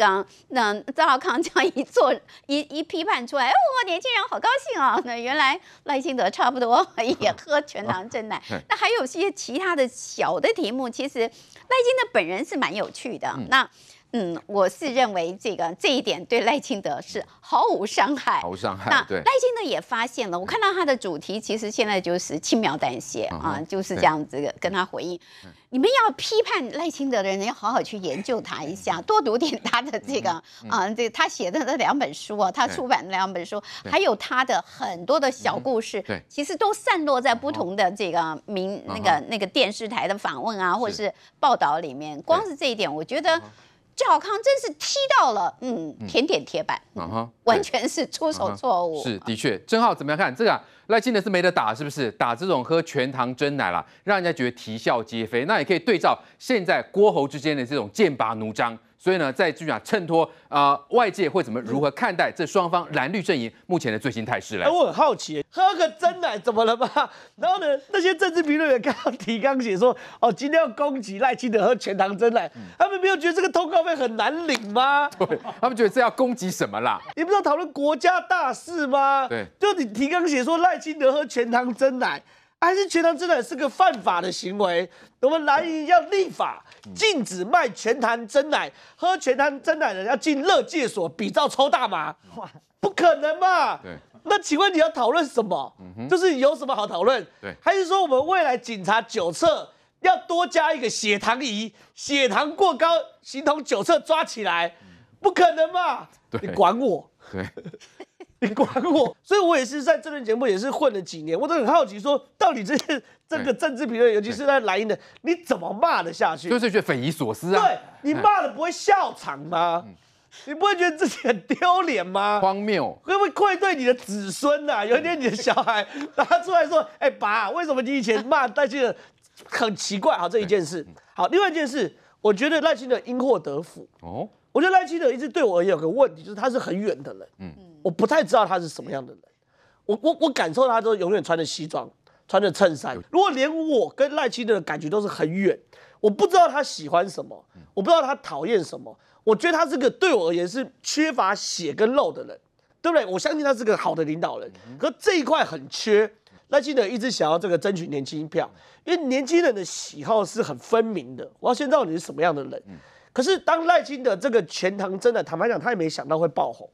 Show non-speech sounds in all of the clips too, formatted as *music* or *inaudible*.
个那赵少康这样一做 *laughs* 一一批判出来，哦，年轻人好高兴啊！那原来赖清德差不多 *laughs* 也喝全糖真奶。那还有些其他的小的题目，其实赖清德本人是蛮有趣的。那。嗯，我是认为这个这一点对赖清德是毫无伤害，毫无伤害。那赖清德也发现了，我看到他的主题其实现在就是轻描淡写啊，就是这样子跟他回应。你们要批判赖清德的人，要好好去研究他一下，多读点他的这个啊，这他写的那两本书啊，他出版的两本书，还有他的很多的小故事，对，其实都散落在不同的这个民那个那个电视台的访问啊，或者是报道里面。光是这一点，我觉得。赵康真是踢到了，嗯，甜点铁板，完全是出手错误。是，的确，郑浩怎么样看这个？赖清德是没得打，是不是？打这种喝全糖真奶啦，让人家觉得啼笑皆非。那也可以对照现在郭侯之间的这种剑拔弩张。所以呢，在就讲衬托啊，外界会怎么如何看待这双方蓝绿阵营目前的最新态势嘞？我很好奇，喝个真奶怎么了吧？*laughs* 然后呢，那些政治评论员刚刚提纲写说，哦，今天要攻击赖清德喝全糖真奶，他们没有觉得这个通告费很难领吗？对，他们觉得这要攻击什么啦？你不知道讨论国家大事吗？对，就你提纲写说赖清德喝全糖真奶。还是全糖真奶是个犯法的行为，我们蓝营要立法禁止卖全糖真奶，喝全糖真奶的要进乐界所比照抽大麻，不可能嘛？对，那请问你要讨论什么？就是有什么好讨论？对，还是说我们未来警察酒测要多加一个血糖仪，血糖过高，形同酒测抓起来，不可能嘛？你管我？对。*laughs* 你管我，所以我也是在这轮节目也是混了几年，我都很好奇，说到底这些 *laughs* 这个政治评论，尤其是在莱茵的，你怎么骂得下去？就是觉得匪夷所思啊！对你骂的不会笑场吗？你不会觉得自己很丢脸吗？荒谬，会不会愧对你的子孙呐？有一天你的小孩拿出来说：“哎，爸，为什么你以前骂 *laughs* 赖清德很奇怪？”好，这一件事。好，另外一件事，我觉得赖清德因祸得福。哦，我觉得赖清德一直对我而言有个问题，就是他是很远的人。嗯。我不太知道他是什么样的人，我我我感受他都永远穿着西装，穿着衬衫。如果连我跟赖清德的感觉都是很远，我不知道他喜欢什么，我不知道他讨厌什么。我觉得他是个对我而言是缺乏血跟肉的人，对不对？我相信他是个好的领导人，可这一块很缺。赖清德一直想要这个争取年轻票，因为年轻人的喜好是很分明的。我要先知道你是什么样的人。可是当赖清德这个全堂真的坦白讲，他也没想到会爆红。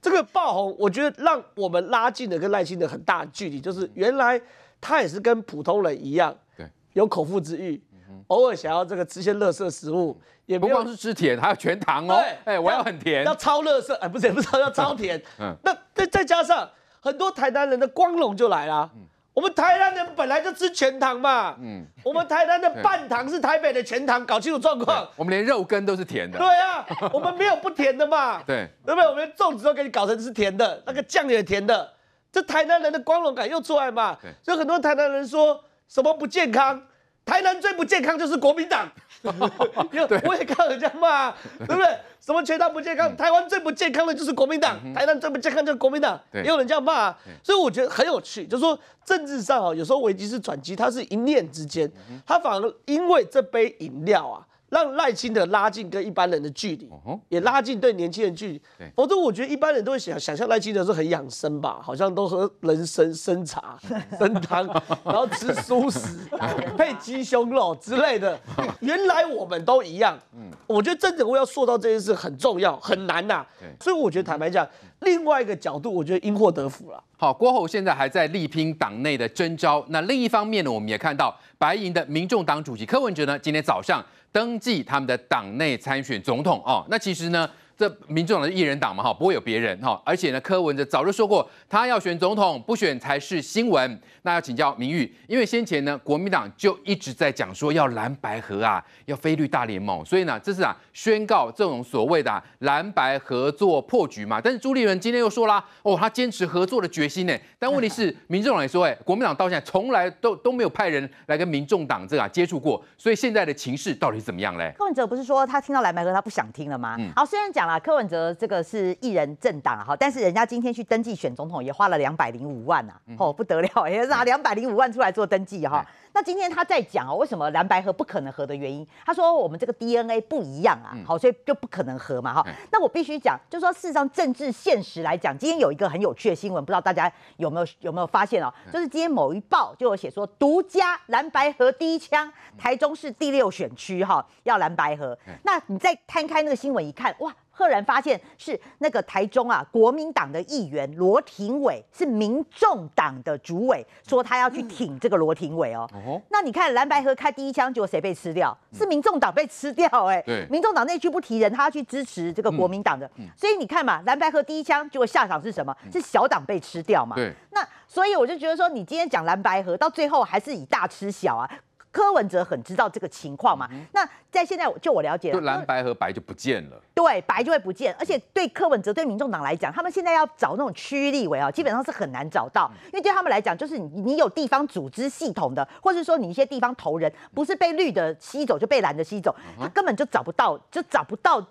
这个爆红，我觉得让我们拉近了跟赖清德很大的距离。就是原来他也是跟普通人一样，对，有口腹之欲，偶尔想要这个吃些乐色食物，也不光是吃甜，还有全糖哦。哎，我要很甜，要超乐色，哎，不是不是要超甜。*laughs* 嗯，那再再加上很多台南人的光荣就来了。我们台南人本来就吃全糖嘛，嗯，我们台南的半糖是台北的全糖，搞清楚状况。我们连肉羹都是甜的。对啊，我们没有不甜的嘛。*laughs* 对，对不对？我们连粽子都给你搞成是甜的，那个酱也甜的，这台南人的光荣感又出来嘛。所以很多台南人说什么不健康。台南最不健康就是国民党，*laughs* 我也看人家骂，*laughs* 对不对？什么全党不健康？台湾最不健康的就是国民党，台湾最不健康就是国民党，也有人这样骂，所以我觉得很有趣，就是说政治上啊，有时候危机是转机，它是一念之间，它反而因为这杯饮料啊。让赖清德拉近跟一般人的距离，也拉近对年轻人距离。否则我觉得一般人都会想想象赖清德是很养生吧，好像都喝人参参茶、*laughs* 参汤，然后吃素食 *laughs* 配鸡胸肉之类的。*laughs* 原来我们都一样。嗯，我觉得真正要做到这件事很重要，很难呐。所以我觉得坦白讲，另外一个角度，我觉得因祸得福了。好，郭后现在还在力拼党内的征召。那另一方面呢，我们也看到白银的民众党主席柯文哲呢，今天早上。登记他们的党内参选总统哦，那其实呢？这民众党的一人党嘛，哈，不会有别人哈。而且呢，柯文哲早就说过，他要选总统，不选才是新闻。那要请教明玉，因为先前呢，国民党就一直在讲说要蓝白合啊，要非绿大联盟，所以呢，这是啊宣告这种所谓的蓝白合作破局嘛。但是朱立伦今天又说啦，哦，他坚持合作的决心呢。但问题是，*laughs* 民众党也说，哎，国民党到现在从来都都没有派人来跟民众党这个接触过，所以现在的情势到底是怎么样嘞？柯文哲不是说他听到蓝白合他不想听了吗？好，虽然讲。啦，柯文哲这个是一人政党哈，但是人家今天去登记选总统也花了两百零五万呐，哦不得了，也拿两百零五万出来做登记哈。那今天他在讲哦，为什么蓝白合不可能合的原因？他说我们这个 DNA 不一样啊，好，所以就不可能合嘛哈。那我必须讲，就说事实上政治现实来讲，今天有一个很有趣的新闻，不知道大家有没有有没有发现哦？就是今天某一报就有写说，独家蓝白合第一枪，台中市第六选区哈要蓝白合。那你再摊开那个新闻一看，哇！赫然发现是那个台中啊，国民党的议员罗廷伟是民众党的主委，说他要去挺这个罗廷伟哦。那你看蓝白河开第一枪，结果谁被吃掉？是民众党被吃掉哎。对，民众党内区不提人，他要去支持这个国民党的。所以你看嘛，蓝白河第一枪，结果下场是什么？是小党被吃掉嘛。对。那所以我就觉得说，你今天讲蓝白河，到最后还是以大吃小啊。柯文哲很知道这个情况嘛？那在现在就我了解，就蓝白和白就不见了。对，白就会不见，而且对柯文哲、对民众党来讲，他们现在要找那种区域立委啊，基本上是很难找到，因为对他们来讲，就是你你有地方组织系统的，或者说你一些地方投人，不是被绿的吸走就被蓝的吸走，他根本就找不到，就找不到。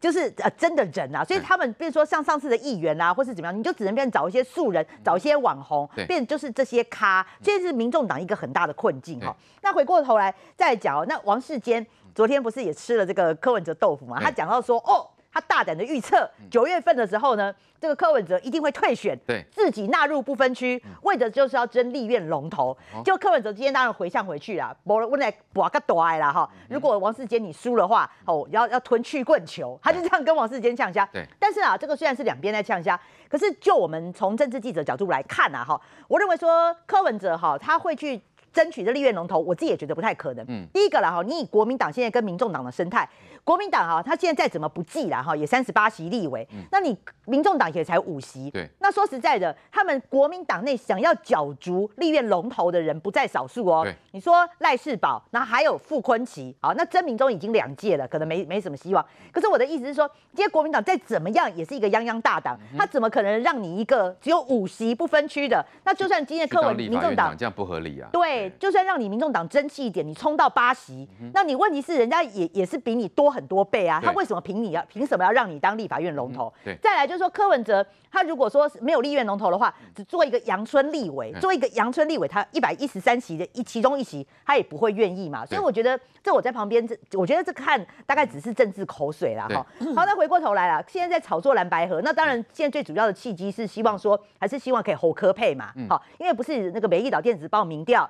就是呃真的人啊，所以他们比如说像上次的议员啊，或是怎么样，你就只能变找一些素人，找一些网红，变就是这些咖，这是民众党一个很大的困境哈。那回过头来再讲哦，那王世坚昨天不是也吃了这个柯文哲豆腐嘛？他讲到说哦。他大胆的预测，九月份的时候呢，这个柯文哲一定会退选，对，自己纳入不分区，为的就是要争立院龙头。就柯文哲今天当然回向回去了，我我来博个大啦哈。如果王世坚你输的话，哦，要要吞去棍球，他就这样跟王世坚呛虾。对，但是啊，这个虽然是两边在呛虾，可是就我们从政治记者角度来看啊，哈，我认为说柯文哲哈，他会去争取这立院龙头，我自己也觉得不太可能。嗯，第一个了哈，你以国民党现在跟民众党的生态。国民党哈，他现在再怎么不济了哈，也三十八席立委，那你民众党也才五席。对，那说实在的，他们国民党内想要角逐立院龙头的人不在少数哦。你说赖世宝，然后还有傅昆奇，好，那真民中已经两届了，可能没没什么希望。可是我的意思是说，今天国民党再怎么样也是一个泱泱大党，他怎么可能让你一个只有五席不分区的？那就算今天柯文民众党这样不合理啊。对，就算让你民众党争气一点，你冲到八席，那你问题是人家也也是比你多很。多倍啊！他为什么凭你要凭什么要让你当立法院龙头？对，再来就是说柯文哲，他如果说没有立院龙头的话，只做一个阳春立委，做一个阳春立委，他一百一十三席的一其中一席，他也不会愿意嘛。所以我觉得这我在旁边，这我觉得这看大概只是政治口水啦。哈。好，那回过头来了，现在在炒作蓝白河，那当然现在最主要的契机是希望说，还是希望可以侯科配嘛。好，因为不是那个美丽岛电子报民调。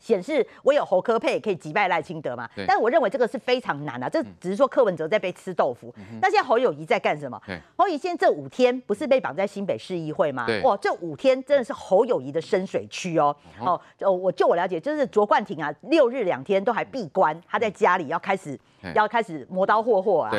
显示我有侯科佩可以击败赖清德嘛？但我认为这个是非常难啊，这只是说柯文哲在被吃豆腐。那现在侯友谊在干什么？侯友谊现在这五天不是被绑在新北市议会吗？哇，这五天真的是侯友谊的深水区哦。哦，我就我了解，就是卓冠廷啊，六日两天都还闭关，他在家里要开始。要开始磨刀霍霍啊！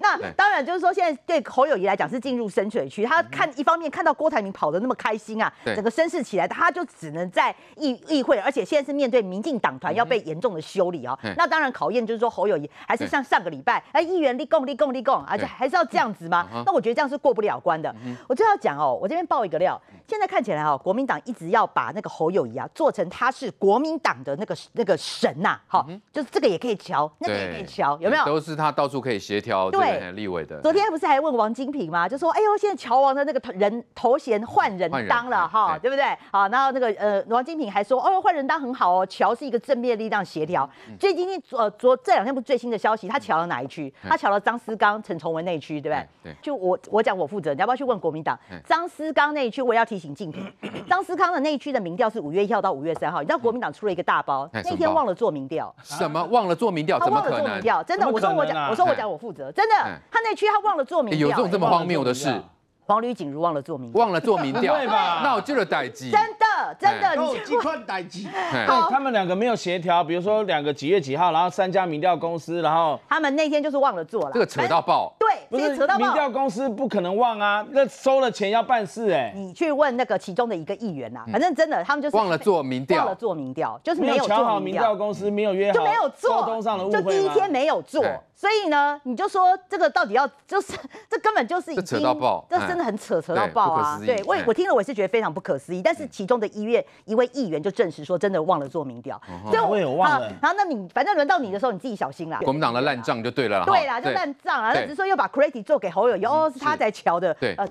那当然就是说，现在对侯友谊来讲是进入深水区。他看一方面看到郭台铭跑得那么开心啊，整个声势起来，他就只能在议议会，而且现在是面对民进党团要被严重的修理啊。那当然考验就是说侯友谊还是像上个礼拜，哎，议员立功立功立功，而且还是要这样子吗？那我觉得这样是过不了关的。我就要讲哦，我这边爆一个料，现在看起来哦，国民党一直要把那个侯友谊啊做成他是国民党的那个那个神呐，好，就是这个也可以瞧，那个也可以瞧。有没有？都是他到处可以协调对立委的。昨天不是还问王金平吗？就说：“哎呦，现在乔王的那个人头衔换人当了哈，对不对？好，然后那个呃，王金平还说：哦，换人当很好哦，乔是一个正面力量协调。最近呃昨这两天不是最新的消息，他乔了哪一区？他乔了张思刚、陈崇文那一区，对不对？对。就我我讲我负责，你要不要去问国民党？张思刚那一区，我也要提醒金平，张思刚的那一区的民调是五月一号到五月三号，你知道国民党出了一个大包，那天忘了做民调。什么忘了做民调？怎么可能？真的。我说我讲，我说我讲，我负责，真的，他那区他忘了做民调，有这种这么荒谬的事？黄吕锦如忘了做民，忘了做民调，*laughs* 对吧？那我就了代机，真的真的，你几块代机？*laughs* 对，他们两个没有协调，比如说两个几月几号，然后三家民调公司，然后他们那天就是忘了做了，这个扯到爆，对，不是民调公司不可能忘啊，那收了钱要办事哎，你去问那个其中的一个议员呐，反正真的他们就是忘了做民调，忘了做民调，就是没有做好民调公司，没有约好，就没有做，沟通上的误会就第一天没有做。所以呢，你就说这个到底要就是 *laughs* 这根本就是已经，扯到爆，这真的很扯扯到爆啊！对我我听了我是觉得非常不可思议。但是其中的一月一位议员就证实说真的忘了做民调，所以我也忘了。好然后那你反正轮到你的时候，你自己小心啦。国民党的烂账就对了啦。对啦，就烂账啊！那只是说又把 credit 做给侯友谊，哦，是他在瞧的。对呃，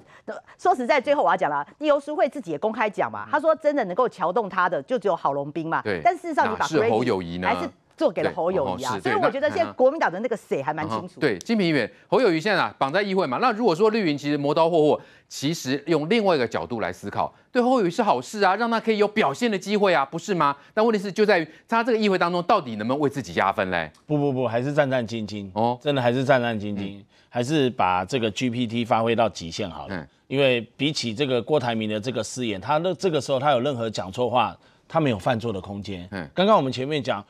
说实在，最后我要讲了，地游淑慧自己也公开讲嘛，他说真的能够瞧动他的就只有郝龙斌嘛。对但事实上你把 credit 侯友谊呢还是做给了侯友谊所以我觉得现在嗯国民党的那个谁还蛮清楚。对，金平议员侯友谊现在啊绑在议会嘛，那如果说绿营其实磨刀霍霍，其实用另外一个角度来思考，对侯友谊是好事啊，让他可以有表现的机会啊，不是吗？但问题是就在于他这个议会当中到底能不能为自己加分嘞？不不不，还是战战兢兢哦哦，真的还是战战兢兢，还是把这个 GPT 发挥到极限好了。嗯因为比起这个郭台铭的这个失言，他那这个时候他有任何讲错话，他没有犯错的空间。嗯嗯，刚刚我们前面讲，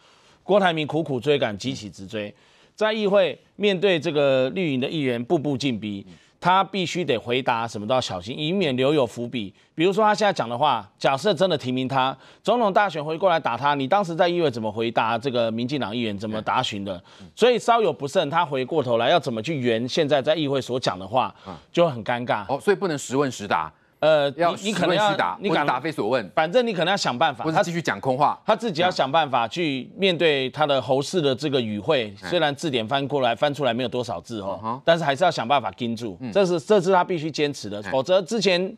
郭台铭苦苦追赶，急起直追，在议会面对这个绿营的议员步步进逼。他必须得回答，什么都要小心，以免留有伏笔。比如说他现在讲的话，假设真的提名他，总统大选回过来打他，你当时在议会怎么回答这个民进党议员怎么答询的？所以稍有不慎，他回过头来要怎么去圆现在在议会所讲的话，就很尴尬。哦，所以不能实问实答，呃，要你你可能要实问实答，你敢答非所问，反正你可能要想办法，他继续讲空话。他自己要想办法去面对他的侯氏的这个语汇，虽然字典翻过来翻出来没有多少字哦，但是还是要想办法盯住，这是这是他必须坚持的，否则之前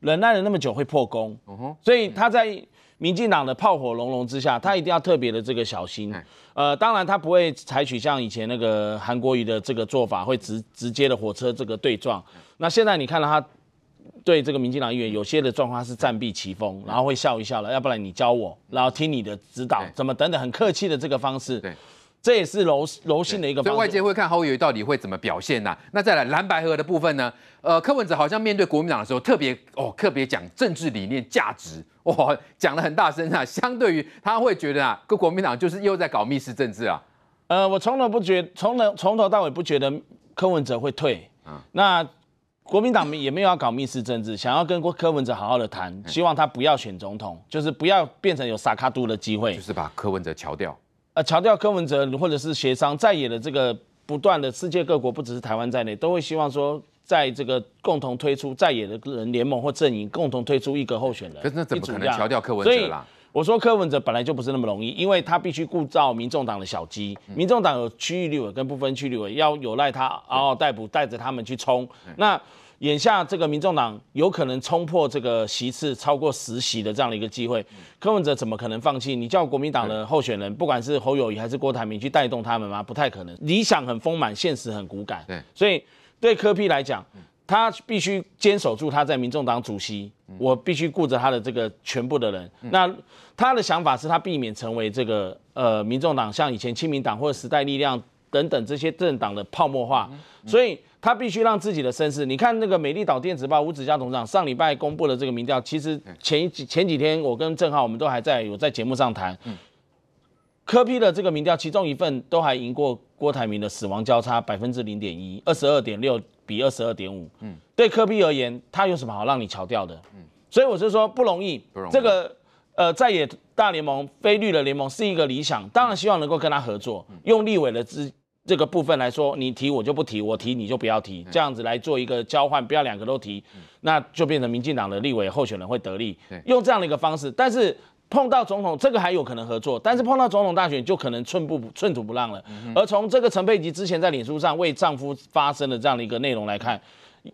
忍耐了那么久会破功，所以他在民进党的炮火隆隆之下，他一定要特别的这个小心。嗯。呃，当然他不会采取像以前那个韩国瑜的这个做法，会直直接的火车这个对撞。那现在你看到他对这个民进党议员有些的状况是暂避其锋，然后会笑一笑了，要不然你教我，然后听你的指导，怎么等等，很客气的这个方式，对，这也是柔柔性的一个方式。所以外界会看侯友谊到底会怎么表现呐、那再来蓝白河的部分呢？呃，柯文哲好像面对国民党的时候，特别哦，特别讲政治理念、价值，哇，讲的很大声啊。相对于他会觉得啊，跟国民党就是又在搞密室政治啊。呃，我从头不觉，从头从头到尾不觉得柯文哲会退。那国民党也没有要搞密室政治，想要跟郭柯文哲好好的谈，希望他不要选总统，就是不要变成有萨卡都的机会就。是把柯文哲敲掉。呃，强调柯文哲或者是协商在野的这个不断的世界各国，不只是台湾在内，都会希望说，在这个共同推出在野的人联盟或阵营，共同推出一个候选人。可是那怎么可能调掉柯文哲啦？我说柯文哲本来就不是那么容易，因为他必须顾照民众党的小鸡，嗯民众党有区域立委跟不分区立委，要有赖他嗷嗷待哺，带着他们去冲。嗯那眼下这个民众党有可能冲破这个席次超过十席的这样的一个机会，嗯柯文哲怎么可能放弃？你叫国民党的候选人，不管是侯友谊还是郭台铭去带动他们吗？不太可能。理想很丰满，现实很骨感。对所以对柯批来讲，他必须坚守住他在民众党主席，我必须顾着他的这个全部的人。那他的想法是他避免成为这个呃民众党像以前亲民党或者时代力量等等这些政党的泡沫化，所以他必须让自己的身世。你看那个美丽岛电子报吴子嘉董事长上礼拜公布的这个民调，其实前一几前几天我跟郑浩我们都还在有在节目上谈。科批的这个民调，其中一份都还赢过郭台铭的死亡交叉百分之零点一，二十二点六比二十二点五。嗯，对科比而言，他有什么好让你瞧掉的？嗯，所以我是说不容易。不容易这个呃在野大联盟、非绿的联盟是一个理想，当然希望能够跟他合作，用立委的资这个部分来说，你提我就不提，我提你就不要提，这样子来做一个交换，不要两个都提，那就变成民进党的立委候选人会得利对，用这样的一个方式，但是。碰到总统，这个还有可能合作，但是碰到总统大选就可能寸步寸土不让了。而从这个陈佩琪之前在脸书上为丈夫发声的这样的一个内容来看，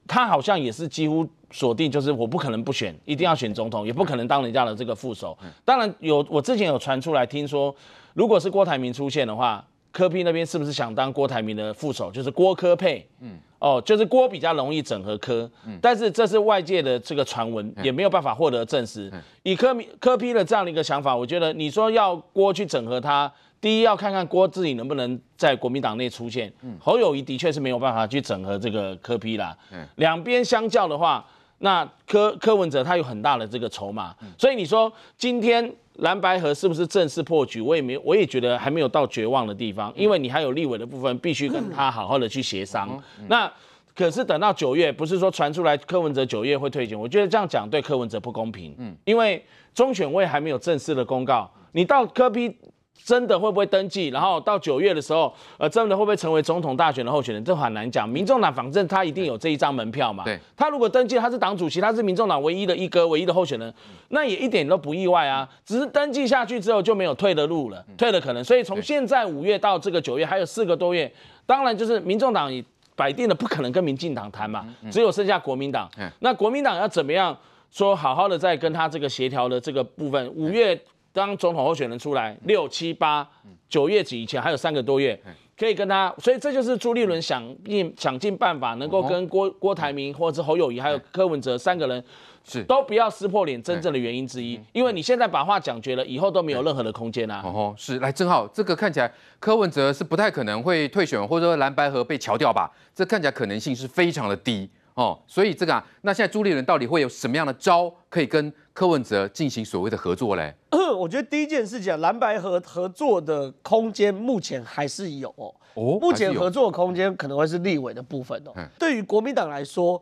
他好像也是几乎锁定，就是我不可能不选，一定要选总统，也不可能当人家的这个副手。当然有，我之前有传出来，听说如果是郭台铭出现的话，柯 P 那边是不是想当郭台铭的副手，就是郭柯配？嗯，哦，就是郭比较容易整合柯，但是这是外界的这个传闻，也没有办法获得证实。以科科批的这样的一个想法，我觉得你说要郭去整合他。第一要看看郭自己能不能在国民党内出现，侯友谊的确是没有办法去整合这个科批啦。两边相较的话，那柯柯文哲他有很大的这个筹码，所以你说今天蓝白河是不是正式破局？我也没有，我也觉得还没有到绝望的地方，因为你还有立委的部分必须跟他好好的去协商。那可是等到九月，不是说传出来柯文哲九月会退选，我觉得这样讲对柯文哲不公平。嗯，因为中选会还没有正式的公告，你到柯 P 真的会不会登记？然后到九月的时候，呃，真的会不会成为总统大选的候选人？这很难讲。民众党反正他一定有这一张门票嘛。对。他如果登记，他是党主席，他是民众党唯一的一哥，唯一的候选人，那也一点都不意外啊。只是登记下去之后就没有退的路了，退的可能。所以从现在五月到这个九月还有四个多月，当然就是民众党摆定了不可能跟民进党谈嘛，只有剩下国民党。那国民党要怎么样说好好的再跟他这个协调的这个部分？五月。当总统候选人出来，六七八九月底以前还有三个多月，可以跟他，所以这就是朱立伦想尽想尽办法，能够跟郭郭台铭或者是侯友谊还有柯文哲三个人是。都不要撕破脸，真正的原因之一。因为你现在把话讲绝了，以后都没有任何的空间啊。哦，是来正好这个看起来柯文哲是不太可能会退选，或者说蓝白河被桥掉吧？这看起来可能性是非常的低哦。所以这个啊，那现在朱立伦到底会有什么样的招可以跟柯文哲进行所谓的合作嘞？我觉得第一件事情，蓝白合合作的空间目前还是有哦。目前合作的空间可能会是立委的部分哦。对于国民党来说，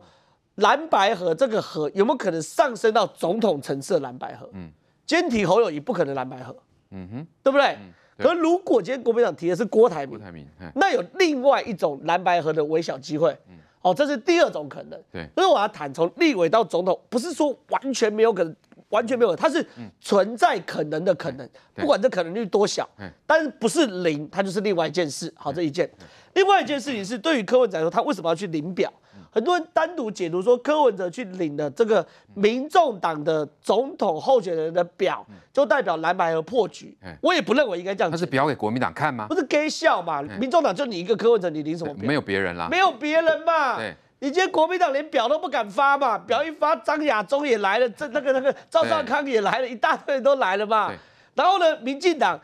蓝白合这个合有没有可能上升到总统层次的蓝白合？嗯，兼提侯友谊不可能蓝白合。嗯哼，对不对？可如果今天国民党提的是郭台铭，郭台铭，那有另外一种蓝白合的微小机会。嗯，哦，这是第二种可能。对，所以我要谈从立委到总统，不是说完全没有可能。完全没有，它是存在可能的可能，不管这可能率多小，但是不是零，它就是另外一件事。好，这一件，另外一件事情是对于柯文哲来说，他为什么要去领表？很多人单独解读说柯文哲去领了这个民众党的总统候选人的表，就代表蓝白和破局。我也不认为应该这样。他是表给国民党看吗？不是给笑嘛？民众党就你一个柯文哲，你领什么表？没有别人啦，没有别人嘛？对。你今天国民党连表都不敢发嘛？表一发，张亚中也来了，这那个那个赵少康也来了，一大堆人都来了嘛。然后呢，民进党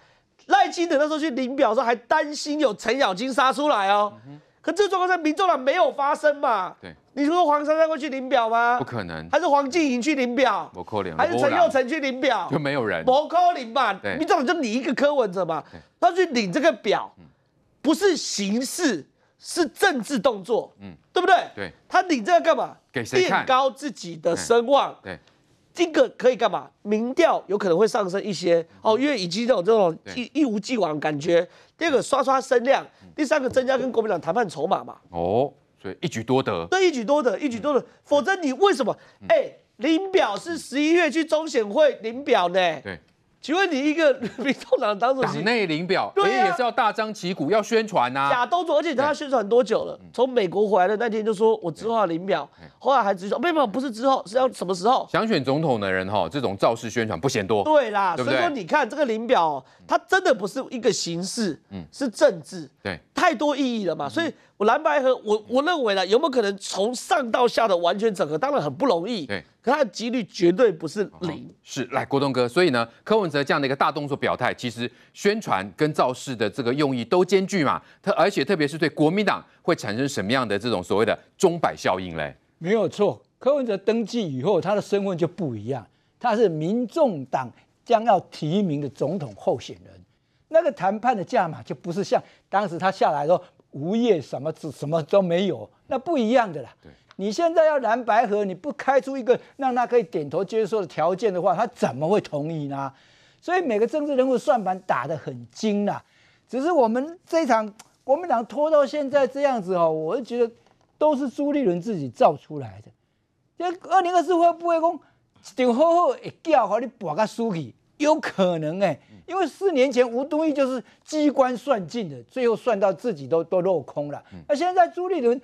赖清德那时候去领表的时候，还担心有程咬金杀出来哦。可这状况在民众党没有发生嘛？对。你说黄珊珊会去领表吗？不可能。还是黄静莹去领表？不可能。还是陈佑成去领表？就没有人。不可能嘛？民众党就你一个柯文哲嘛？他去领这个表，不是形式。是政治动作，嗯，对不对？对，他领这个干嘛？给谁垫高自己的声望。对，这个可以干嘛？民调有可能会上升一些哦，因为已经有这种一一无既往感觉。第二个刷刷声量，第三个增加跟国民党谈判筹码嘛。哦，所以一举多得。对，一举多得，一举多得。否则你为什么？哎，林表是十一月去中选会领表呢？对。请问你一个 *laughs* 民众党党主席，党内领表，对也是要大张旗鼓要宣传呐。假动作，而且他宣传多久了？从美国回来的那天就说我之后要领表，后来还直说没有没有，不是之后是要什么时候？想选总统的人哈，这种造势宣传不嫌多。对啦，所以说你看这个领表，它真的不是一个形式，嗯，是政治，对，太多意义了嘛。所以我蓝白河，我我认为呢，有没有可能从上到下的完全整合？当然很不容易，对。可它的几率绝对不是零。是来，国栋哥，所以呢，柯文哲这样的一个大动作表态，其实宣传跟造势的这个用意都兼具嘛。特而且特别是对国民党会产生什么样的这种所谓的钟摆效应嘞？没有错，柯文哲登记以后，他的身份就不一样，他是民众党将要提名的总统候选人。那个谈判的价码就不是像当时他下来说无业什么什么都没有，那不一样的啦。对。你现在要蓝白合，你不开出一个让他可以点头接受的条件的话，他怎么会同意呢？所以每个政治人物算盘打得很精啦。只是我们这场国民党拖到现在这样子哦，我就觉得都是朱立伦自己造出来的。这二零二四会不会讲就好好一叫把你博个输去？有可能哎，因为四年前吴东义就是机关算尽的，最后算到自己都都落空了。那现在朱立伦。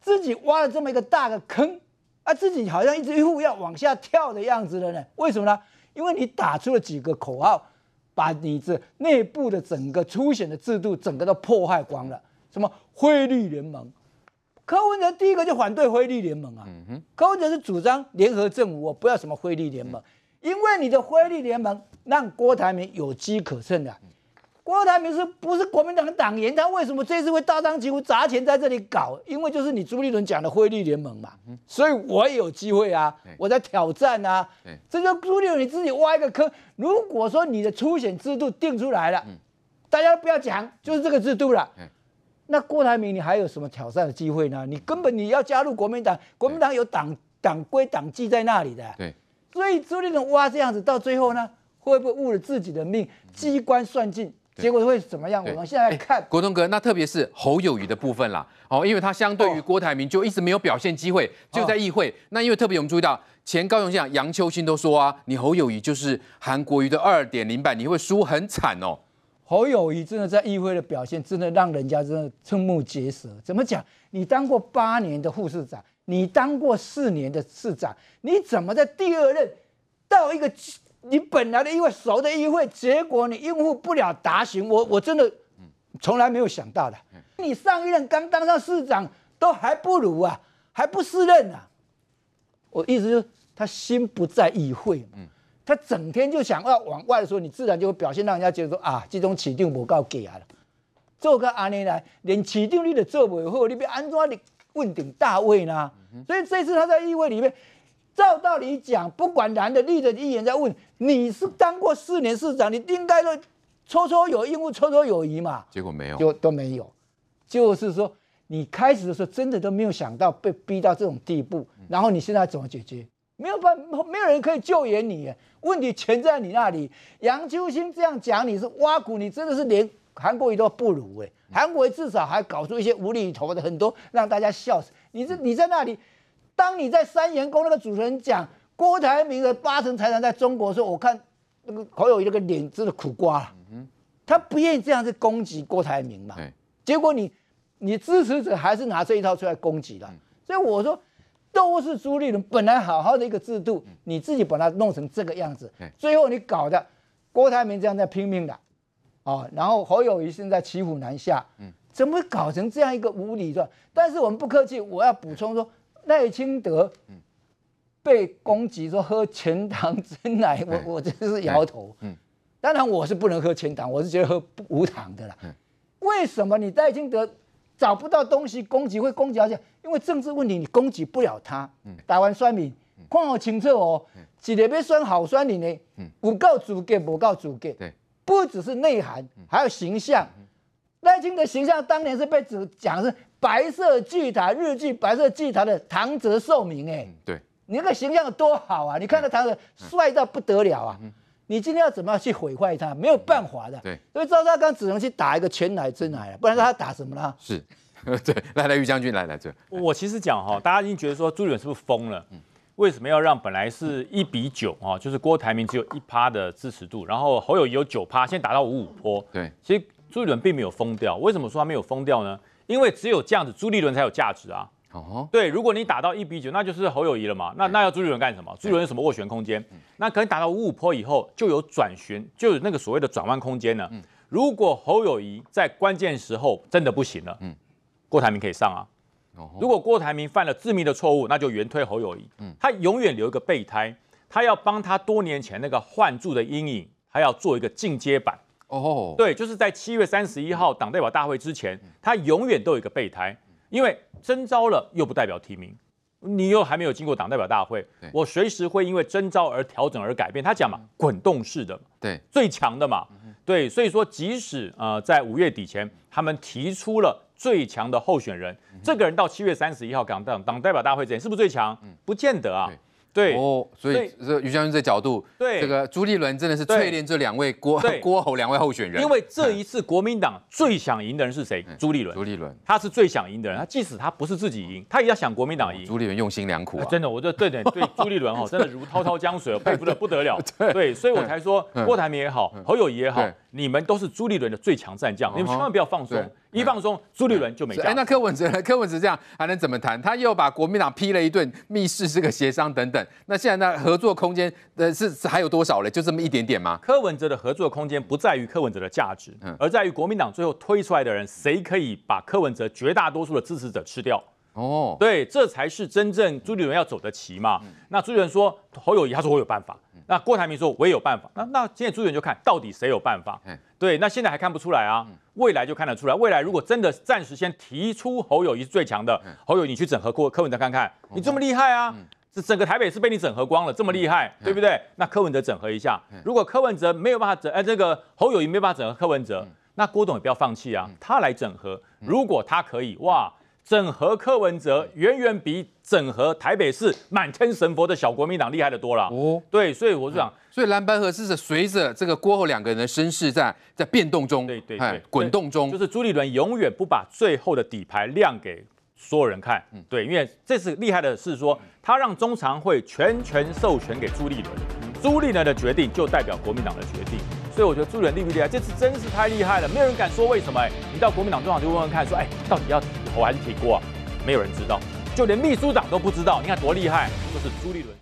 自己挖了这么一个大的坑，啊，自己好像一直一副要往下跳的样子了呢？为什么呢？因为你打出了几个口号，把你这内部的整个初选的制度整个都破坏光了。什么汇率联盟？柯文哲第一个就反对汇率联盟啊。柯文哲是主张联合政府，我不要什么汇率联盟，因为你的汇率联盟让郭台铭有机可乘的。郭台铭是不是国民党的党员？他为什么这次会大张旗鼓砸钱在这里搞？因为就是你朱立伦讲的汇率联盟嘛，所以我也有机会啊，我在挑战啊。这就朱立伦你自己挖一个坑。如果说你的初选制度定出来了，大家不要讲，就是这个制度了。那郭台铭你还有什么挑战的机会呢？你根本你要加入国民党，国民党有党党规党纪在那里的。对，所以朱立伦挖这样子到最后呢，会不会误了自己的命？机关算尽。结果会怎么样？我对们现在来看，国栋哥，那特别是侯友谊的部分啦，哦，因为他相对于郭台铭就一直没有表现机会，就在议会。那因为特别我们注意到，前高雄县长杨秋兴都说啊，你侯友谊就是韩国瑜的二点零版，你会输很惨哦。侯友谊真的在议会的表现，真的让人家真的瞠目结舌。怎么讲？你当过八年的副市长，你当过四年的市长，你怎么在第二任到一个你本来的议会熟的议会，结果你应付不了达行？我我真的从来没有想到的。你上一任刚当上市长都还不如啊，还不适任啊。我意思就是他心不在议会嘛。他整天就想要往外的时候，你自然就会表现让人家觉得说啊，这种起定不告给啊了。做个安尼来，连起定率的做不好，你别安怎你问鼎大位呢？所以这次他在议会里面，照道理讲，不管男的、绿的议员在问，你是当过四年市长，你应该都绰绰有应付、绰绰有余嘛，结果没有，就都没有。就是说，你开始的时候真的都没有想到被逼到这种地步，然后你现在怎么解决？没有办法，没有人可以救援你。问题全在你那里。杨秋兴这样讲你是挖苦，你真的是连韩国瑜都不如哎。韩国瑜至少还搞出一些无厘头的很多，让大家笑死。你这你在那里，当你在三元宫那个主持人讲郭台铭的八成财产在中国的时候，我看那个侯友谊那个脸真的苦瓜了。他不愿意这样去攻击郭台铭嘛。对。结果你你支持者还是拿这一套出来攻击了，所以我说都是朱立伦本来好好的一个制度，你自己把它弄成这个样子，最后你搞的郭台铭这样在拼命的，啊，然后侯友谊现在骑虎难下，怎么会搞成这样一个无理的？但是我们不客气，我要补充说赖清德被攻击说喝全糖真奶，我我真是摇头。嗯。当然我是不能喝全糖，我是觉得喝不无糖的啦。嗯。为什么你戴金德找不到东西攻击会攻击而且因为政治问题你攻击不了他。嗯。台湾酸民看好清楚哦，一个要酸好酸你呢，有够资格，不够资格。对，不只是内涵，还有形象。赖清德形象当年是被指讲是白色巨塔日剧白色巨塔的唐泽寿明哎，对，你那个形象有多好啊！你看到唐人帅到不得了啊！你今天要怎么样去毁坏他？没有办法的。对，所以赵少刚只能去打一个全奶真奶了，不然他打什么呢？是，*laughs* 对，来来，于将军，来来这，我其实讲哈，大家已经觉得说朱立伦是不是疯了？为什么要让本来是一比九啊，就是郭台铭只有一趴的支持度，然后侯友谊有九趴，现在达到五五坡。对，其实朱立伦并没有疯掉。为什么说他没有疯掉呢？因为只有这样子，朱立伦才有价值啊。哦，对，如果你打到一比九，那就是侯友谊了嘛。那那要朱立伦干什么？朱立伦有什么斡旋空间？那可能打到五五坡以后，就有转旋，就有那个所谓的转弯空间了。如果侯友谊在关键时候真的不行了，郭台铭可以上啊。哦如果郭台铭犯了致命的错误，那就原推侯友谊。他永远留一个备胎，他要帮他多年前那个换柱的阴影，他要做一个进阶版。哦，对，就是在七月三十一号党代表大会之前，他永远都有一个备胎，因为征召了又不代表提名，你又还没有经过党代表大会，我随时会因为征召而调整而改变。他讲嘛，滚动式的，对，最强的嘛，对，所以说即使呃在五月底前，他们提出了最强的候选人，这个人到七月三十一号港党党代表大会之前是不是最强？不见得啊，对。哦，所以这于将军这角度，对。这个朱立伦真的是淬炼这两位郭对。*laughs* 郭侯两位候选人，因为这一次国民党最想赢的人是谁？朱立伦。朱。立伦，他是最想赢的人，他即使他不是自己赢，他也要想国民党赢。朱立伦用心良苦啊，啊真的，我这对对对 *laughs* 朱立伦哦，真的如滔滔江水，*laughs* 佩服的不得了。对，所以我才说郭台铭也好，侯友谊也好对，你们都是朱立伦的最强战将，你们千万不要放松对，一放松朱立伦就没是哎，那。柯文哲呢？柯文哲这样还能怎么谈？他又把国民党批了一顿，密室是个协商等等。那现在那合作空间呃是是还有多少嘞？就这么一点点吗？柯文哲的合作空间不在于柯文哲的价值嗯，而在于国民党最后推出来的人，谁可以把柯文哲绝大多数的支持者吃掉。哦，对，这才是真正朱立伦要走的棋嘛。那朱立伦说侯友谊，他说我有办法。那郭台铭说我也有办法。那那现在朱立伦就看到底谁有办法嗯。对，那现在还看不出来啊，未来就看得出来。未来如果真的暂时先提出侯友谊是最强的，侯友谊你去整合郭柯文哲看看，你这么厉害啊。这整个台北是被你整合光了，这么厉害，对不对？那柯文哲整合一下，如果柯文哲没有办法整，哎，这个侯友谊没有办法整合柯文哲，那郭董也不要放弃啊，他来整合。如果他可以，哇，整合柯文哲远远比整合台北市满天神佛的小国民党厉害的多了。哦哦，对，所以我就讲，所以蓝白合是随着这个郭后两个人的身世在在变动中，哎对对对，滚动中，就是朱立伦永远不把最后的底牌亮给所有人看。嗯对，因为这次厉害的是说，他让中常会全权授权给朱立伦，朱立伦的决定就代表国民党的决定。所以我觉得朱立伦厉不厉害？这次真是太厉害了，没有人敢说为什么。哎，你到国民党中常去问问看，说哎，到底要提侯还是挺郭啊？没有人知道，就连秘书长都不知道。你看多厉害，就是朱立伦。